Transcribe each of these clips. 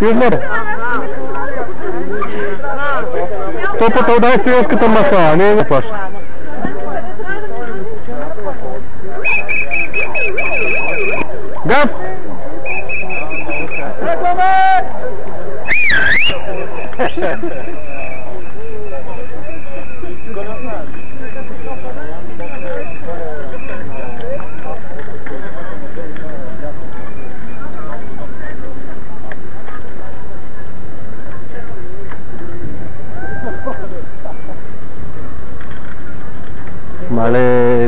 Измер. То потом дай циганската маса, а не не паш. Газ!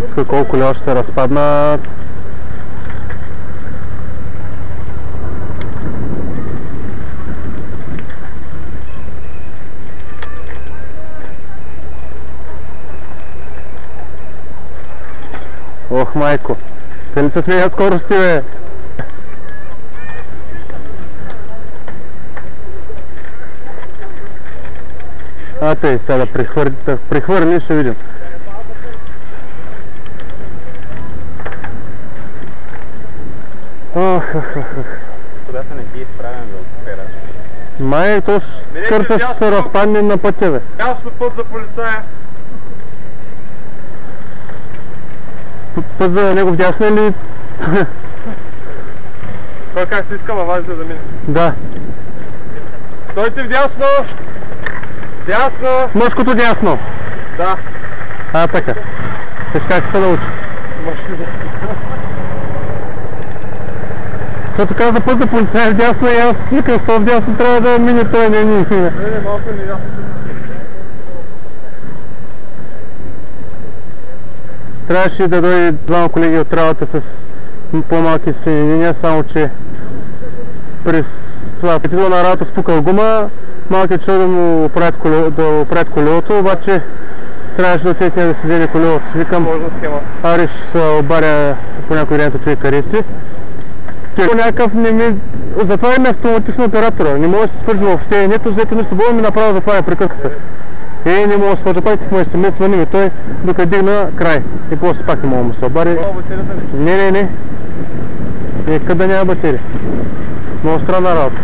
Тук колко ли още се разпаднат. Ох, майко, те ли се сменят скорости, бе? А, те, сега да прехвърли, да прехвърли, ще видим. Водата не ти е изправен да отпераш. Май, то скърта ще се разпадне на пътя, бе. Ясно път за полицая. Път за него вдясно или... Кой както иска, ма важно да мине. Да, Стойте вдясно! Дясно! мъжкото дясно. Да. А, така. Виж как се научи. Мъжки да. Защото каза път за полицая вдясно и аз викам, що вдясно трябва да мине той, не ни. Не, не, малко не. Трябваше да дойде двама колеги от работа с по-малки съединения, само че през това петило на работа спукал гума, малкият чул да му оправят, коле, да оправят колелото, обаче трябваше да отиде тя да си вземе колелото. Викам, се обаря по някой ден човек кареси. Той някакъв не ми... Затова има автоматично оператора. Не може да се свържи въобще. Нито взето нищо било ми направо затваря прекъсвата. Е, не мога да свържа пак в смс, звъни ми той, докато дигна край. И после пак не мога да му се ли? Не, не, не. Не, къде няма батерия. Много странна работа.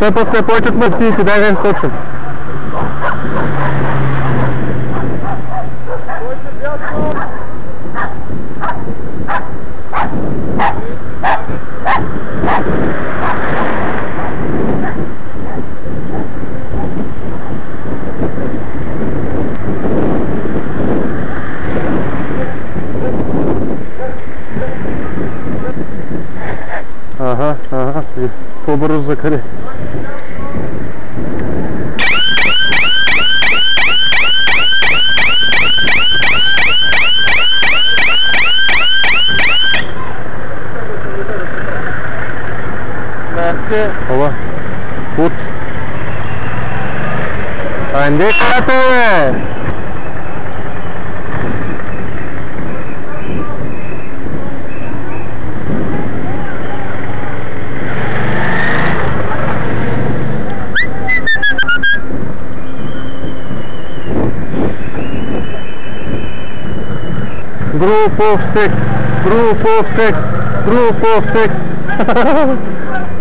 Той после повече от мъртвите, дай да हाँ तो भरोसा करे Hava. Put. Ben de katı. Group of six, group of six, group of six.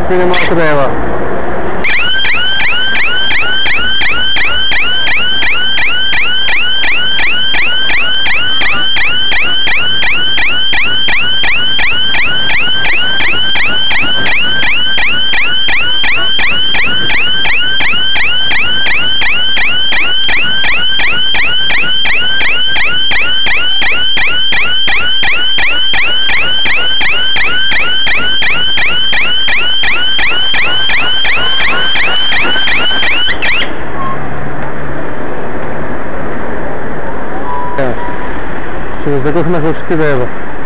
ще смине малко да ева. Ще ви заглъхнах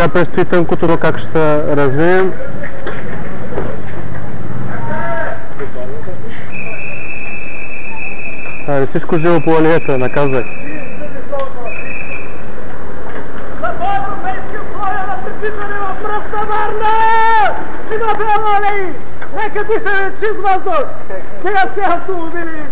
Сега предстои тънкото, но как ще се развием. Айде, всичко живо по алиета, наказвай. За твоя европейски условия на препитане в пръста Варна! Има белоли! Нека ти се чист въздух! Сега си автомобили!